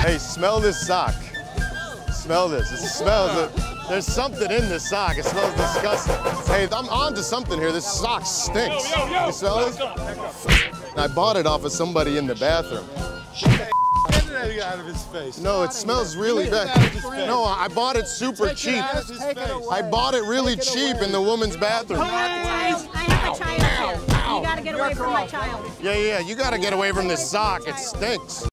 Hey, smell this sock. Smell this. It smells. It. There's something in this sock. It smells disgusting. Hey, I'm on to something here. This sock stinks. Yo, yo, yo. You smell this? I bought it off of somebody in the bathroom. Out of his face. No, it smells really bad. No, I bought it super Take cheap. out. I bought it really cheap in the woman's bathroom. I have. You gotta get away from my child. Yeah, yeah, you gotta get away from this sock. It stinks.